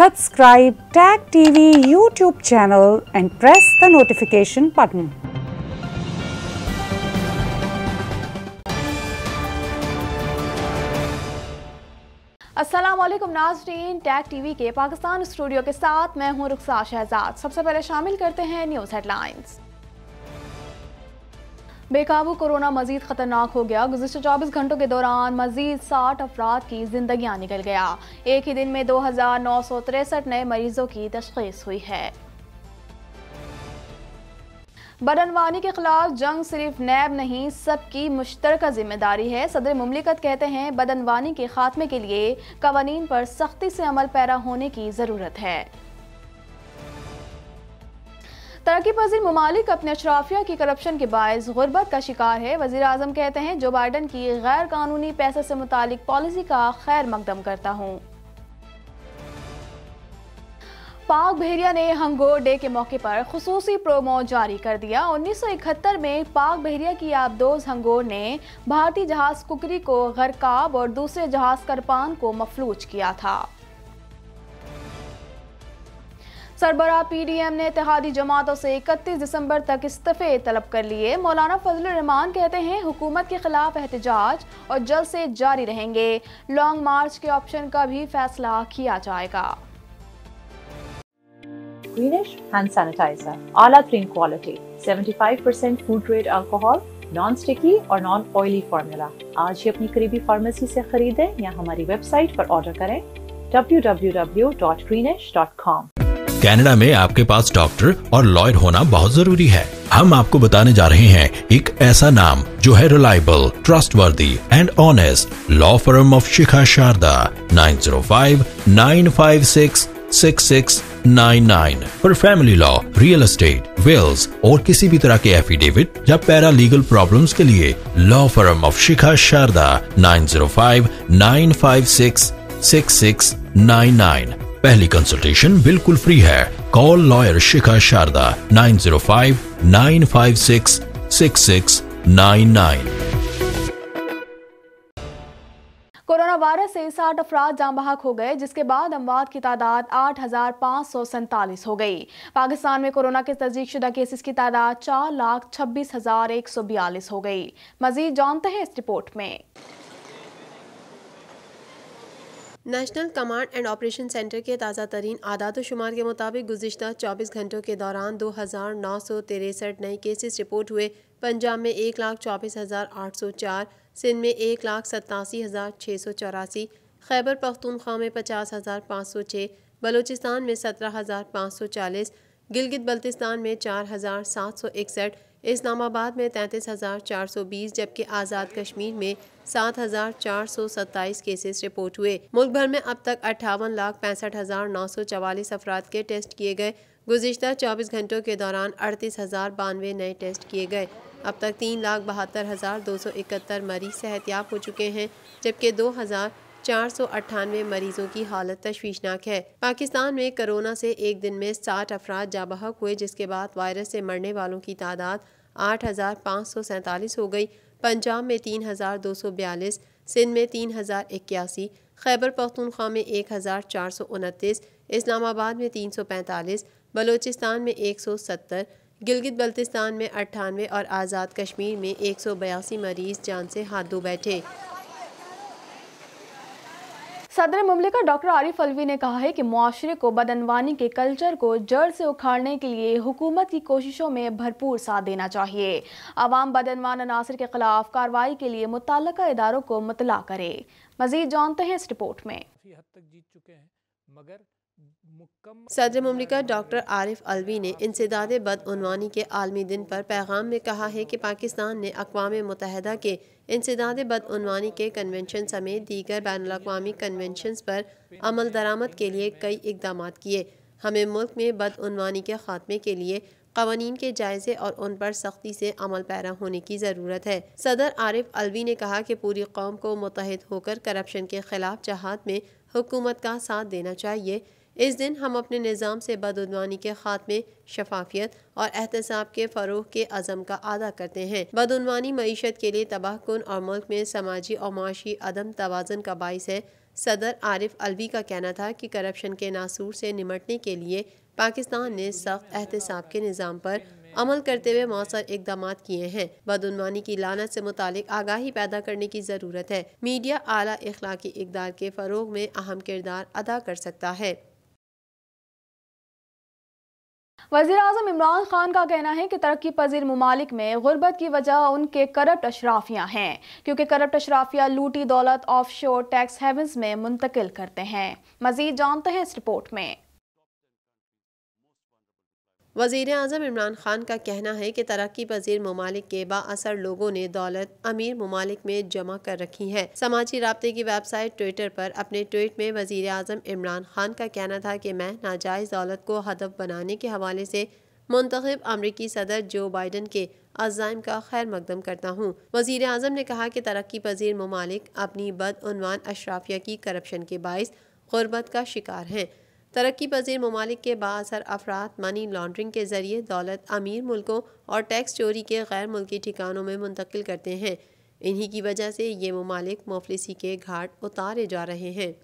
Subscribe Tag TV YouTube channel and press the notification button. Aslam नाजरीन tag TV के Pakistan studio के साथ मैं हूँ रुखसा शहजाद सबसे पहले शामिल करते हैं न्यूज़ हेडलाइंस बेकाबू कोरोना मजीद खतरनाक हो गया। गुजशत चौबीस घंटों के दौरान मजीद साठ अफराद की जिंदगियाँ निकल गया। एक ही दिन में दो हज़ार नौ सौ तिरसठ नए मरीजों की तशखीस हुई है। बदनवानी के खिलाफ जंग सिर्फ़ नैब नहीं, सबकी मुश्तरक ज़िम्मेदारी है। सदर ममलिकत कहते हैं, बदनवानी के खात्मे के लिए कवानीन पर सख्ती से अमल पैरा होने की ज़रूरत है। तरक्की पजीर ममालिक अपने अशराफिया की करप्शन के बायस गुर्बत का शिकार है। वज़ीर अजम कहते हैं, जो बाइडन की गैर कानूनी पैसे से मुतालिक पॉलिसी का खैर मकदम करता हूँ। पाक बहरिया ने हंगोर डे के मौके पर खसूसी प्रोमो जारी कर दिया। 1971 में पाक बहरिया की आबदोज हंगोर ने भारतीय जहाज़ कुकरी को गरकाब और दूसरे जहाज़ करपान को मफलूज किया था। सरबरा पीडीएम ने इतिहादी जमातों से 31 दिसंबर तक इस्तीफे तलब कर लिए। मौलाना फजल रहमान कहते हैं हुकूमत के खिलाफ एहतजाज और जल्द से जारी रहेंगे। लॉन्ग मार्च के ऑप्शन का भी फैसला किया जाएगा। Greenish hand sanitizer, ala clean quality, 75% food grade alcohol, और नॉन ऑयली फार्मूला आज ही अपनी करीबी फार्मेसी से खरीदें या हमारी वेबसाइट पर ऑर्डर करें। www.greenish.com कनाडा में आपके पास डॉक्टर और लॉयर होना बहुत ज़रूरी है। हम आपको बताने जा रहे हैं एक ऐसा नाम जो है reliable trustworthy and honest law firm of Shikha Sharda nine zero five nine five six six six nine nine for family law real estate wills और किसी भी तरह के एफिडेविट या पैरा लीगल प्रॉब्लम के लिए law firm of Shikha Sharda nine zero five nine five six six six nine nine पहली consultation बिल्कुल फ्री है। Call lawyer Shikha Sharda nine zero five nine five six six six nine nine corona virus से साठ अफराद जाम बहक हो गए, जिसके बाद अमवात की तादाद आठ हज़ार पाँच सौ सैंतालीस हो गई। पाकिस्तान में कोरोना के तस्दीक शुदा केसेस की तादाद चार लाख छब्बीस हज़ार एक सौ बयालीस हो गई। मजीद जानते हैं इस रिपोर्ट में। National command and operation centre के ताज़ा तरीन आदात शुमार के मुताबिक गुजशत 24 घंटों के दौरान दो हज़ार नौ सौ तिरसठ नए केसेस रिपोर्ट हुए। पंजाब में एक लाख चौबीस हज़ार आठ सौ चार, सिंध में एक लाख सत्तासी हज़ार छः सौ चौरासी, खैबर पख्तूनख्वा में पचास हज़ार पाँच सौ छः, बलूचिस्तान में सत्रह हज़ार पाँच सौ चालीस, गिलगित बल्तिस्तान में चार हज़ार सात सौ इकसठ, इस्लामाबाद में तैंतीस हज़ार चार सौ बीस, जबकि आज़ाद कश्मीर में सात हज़ार चार सौ सत्ताईस केसेस रिपोर्ट हुए। मुल्क भर में अब तक अट्ठावन लाख पैंसठ हज़ार नौ सौ चवालीस अफराद के टेस्ट किए गए। गुजशत चौबीस घंटों के दौरान अड़तीस हज़ार बानवे नए टेस्ट किए गए। अब तक तीन लाख बहत्तर हज़ार दो सौ इकहत्तर मरीज़ सेहतियाब हो चुके हैं, जबकि दो हज़ार चार सौ अट्ठानवे मरीजों की हालत तशवीशनाक है। पाकिस्तान में कोरोना से एक दिन में साठ अफराद जाबहक हुए, जिसके बाद वायरस से मरने वालों की तादाद आठ हज़ार पाँच सौ सैंतालीस हो गई। पंजाब में तीन हज़ार दो सौ बयालीस, सिंध में तीन हज़ार इक्यासी, खैबर पख्तूनख्वा में एक हज़ार चार सौ उनतीस, इस्लामाबाद में तीन सौ पैंतालीस, बलोचिस्तान में एक सौ सत्तर, गिलगित बल्तिस्तान में अट्ठानवे और आज़ाद कश्मीर में एक सौ बयासी मरीज़ जान से हाथ धो बैठे। सदर ममलिका डॉक्टर आरिफ अलवी ने कहा है कि माशरे को बदनवानी के कल्चर को जड़ से उखाड़ने के लिए हुकूमत की कोशिशों में भरपूर साथ देना चाहिए। आवाम बदनवान अनासर के खिलाफ कार्रवाई के लिए मुतल इदारों को मुतला करे। मजीद जानते हैं इस रिपोर्ट में। सदर ममलिका डॉक्टर आरिफ अलवी ने इंसदाद बदनवानी के आलमी दिन पर पैगाम में कहा है कि पाकिस्तान ने अकवा मुतहदा के इंसदाद बदनवानी के कन्वेंशन समेत दीगर बैन अवी कन्वेंशन पर अमल दरामद के लिए कई इकदाम किए। हमें मुल्क में बदनवानी के ख़ात्मे के लिए कवानीन के जायजे और उन पर सख्ती से अमल पैरा होने की ज़रूरत है। सदर आरिफ अलवी ने कहा कि पूरी कौम को मुतहद होकर करप्शन के खिलाफ जहाद में हुकूमत का साथ देना चाहिए। इस दिन हम अपने निज़ाम से बदनवानी के खात्मे, शफाफियत और एहतसाब के फ़रोग के अज़म का अदा करते हैं। बदनवानी मीशत के लिए तबाह कन और मुल्क में समाजी और माशी अदम तोज़न का बायस है। सदर आरिफ अलवी का कहना था कि करप्शन के नासूर से निमटने के लिए पाकिस्तान ने सख्त एहतसाब के निज़ाम पर अमल करते हुए मौसर इकदाम किए हैं। बदनवानी की लानत से मुतालिक आगाही पैदा करने की ज़रूरत है। मीडिया आला इखलाकी इकदार के फ़रोग में अहम किरदार अदा कर सकता है। वज़ीर अजम इमरान खान का कहना है कि तरक्की पजीर ममालिक में गुर्बत की वजह उनके करप्ट अशराफियाँ हैं, क्योंकि करप्ट अशराफिया लूटी दौलत ऑफ़ शोर टैक्स हेवंस में मुंतकिल करते हैं। मजीद जानते हैं इस रिपोर्ट में। वज़ीर अजम इमरान खान का कहना है कि तरक्की पजीर ममालिक के बासर लोगों ने दौलत अमीर ममालिक में जमा कर रखी है। समाजी रबते की वेबसाइट ट्विटर पर अपने ट्वीट में वज़ीर अजम इमरान खान का कहना था कि मैं नाजायज़ दौलत को हदफ बनाने के हवाले से मुंतब अमरीकी सदर जो बाइडन के अजायम का खैर मकदम करता हूँ। वज़ीर अजम ने कहा कि तरक्की पजीर ममालिक अपनी बदनवान अशराफिया की करप्शन के बायस गुरबत का शिकार हैं। तरक्की पजीर ममालिक के बासर अफराद मनी लॉन्ड्रिंग के ज़रिए दौलत अमीर मुल्कों और टैक्स चोरी के गैर मुल्की ठिकानों में मुंतकिल करते हैं। इन्हीं की वजह से ये ममालिक मुफलिसी के घाट उतारे जा रहे हैं।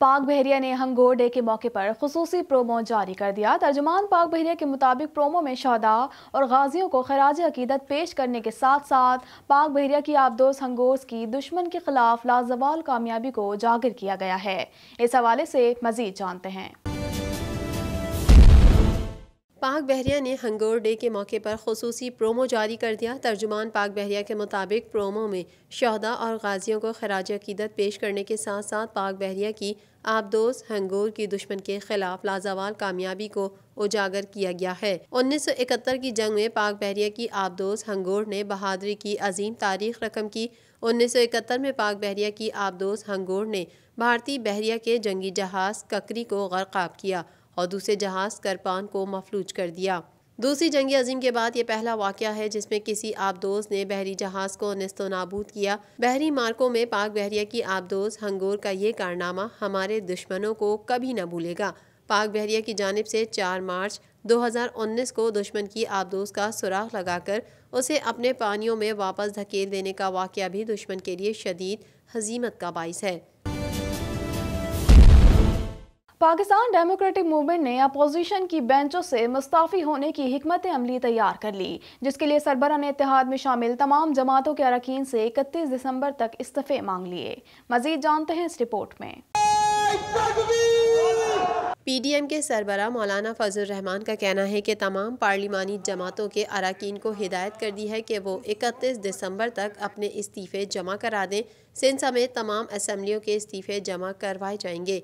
पाक बहरिया ने हंगोर डे के मौके पर खसूस प्रोमो जारी कर दिया। तर्जुमान पाक बहरिया के मुताबिक प्रोमो में शहदा और गाजियों को खराज अकीदत पेश करने के साथ साथ पाक बहरिया की आबदोस हंगोर्स की दुश्मन के खिलाफ लाजवाल कामयाबी को उजागर किया गया है। इस हवाले से मजीद जानते हैं। पाक बहरिया ने हंगोर डे के मौके पर खसूसी प्रोमो जारी कर दिया। तर्जुमान पाक बहरिया के मुताबिक प्रोमो में शहदा और गाजियों को खराज अकीदत पेश करने के साथ साथ पाक बहरिया की आबदोस हंगोर की दुश्मन के खिलाफ लाजवाल कामयाबी को उजागर किया गया है। उन्नीस सौ इकहत्तर की जंग में पाक बहरिया की आबदोस हंगोर ने बहादुरी की अजीम तारीख रकम की। उन्नीस सौ इकहत्तर में पाक बहरिया की आबदोस हंगोर ने भारतीय बहरिया के जंगी जहाज़ ककरी को गरकाब किया। और दूसरे जहाज़ करपान को मफलूज कर दिया। दूसरी जंग अजीम के बाद ये पहला वाक़ है जिसमें किसी आबदोज ने बहरी जहाज़ को नस्तो नाबूद किया। बहरी मार्कों में पाक बहरिया की आबदोज हंगोर का ये कारनामा हमारे दुश्मनों को कभी न भूलेगा। पाक बहरिया की जानब से 4 मार्च 2019 को दुश्मन की आबदोज का सुराख लगाकर उसे अपने पानियों में वापस धकेल देने का वाक़ भी दुश्मन के लिए शदीद हजीमत का बायस है। पाकिस्तान डेमोक्रेटिक मूवमेंट ने अपोजिशन की बेंचों से मुस्ताफ़ी होने की हमत अमली तैयार कर ली, जिसके लिए सरबरा ने इतिहाद में शामिल तमाम जमातों के अरकान से इकतीस दिसंबर तक इस्तीफ़े मांग लिए। मजीद जानते हैं इस रिपोर्ट में। पीडीएम के सरबरा मौलाना फजल रहमान का कहना है कि तमाम पार्लिमानी जमातों के अरकान को हिदायत कर दी है कि वो इकतीस दिसंबर तक अपने इस्तीफ़े जमा करा दें। सिंध समेत तमाम असम्बलियों के इस्तीफ़े जमा करवाए जाएँगे।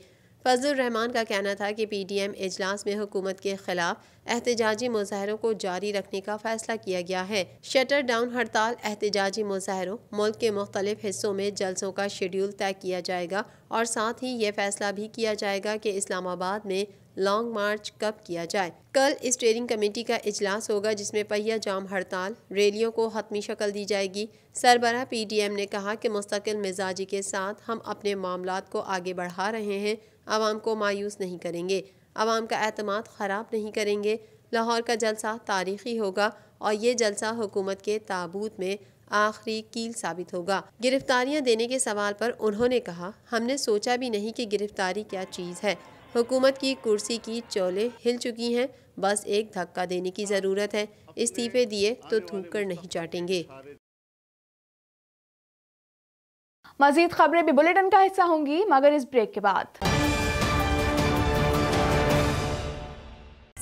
फजल रहमान का कहना था कि पी डी एम इजलास में हुकूमत के खिलाफ एहतजाजी मुजाहरों को जारी रखने का फैसला किया गया है। शटर डाउन हड़ताल एहतजाजी मुजाहरों, मुल्क के मुख्तलिफ़ हिस्सों में जलसों का शेड्यूल तय किया जाएगा और साथ ही ये फैसला भी किया जाएगा कि इस्लामाबाद में लॉन्ग मार्च कब किया जाए। कल स्टेयरिंग कमेटी का इजलास होगा, जिसमें पहिया जाम हड़ताल, रैलियों को हतमी शक्ल दी जाएगी। सरबरा पीडीएम ने कहा कि मुस्तकिल मिजाजी के साथ हम अपने मामला को आगे बढ़ा रहे हैं। आवाम को मायूस नहीं करेंगे। आवाम का अतमाद ख़राब नहीं करेंगे। लाहौर का जलसा तारीखी होगा और ये जलसा हुकूमत के ताबूत में आखिरी कील साबित होगा। गिरफ्तारियाँ देने के सवाल पर उन्होंने कहा, हमने सोचा भी नहीं कि गिरफ्तारी क्या चीज़ है। हुकूमत की कुर्सी की चौले हिल चुकी हैं। बस एक धक्का देने की ज़रूरत है। इस्तीफे दिए तो थूक कर नहीं चाटेंगे मजीद खबरें भी बुलेटिन का हिस्सा होंगी, मगर इस ब्रेक के बाद।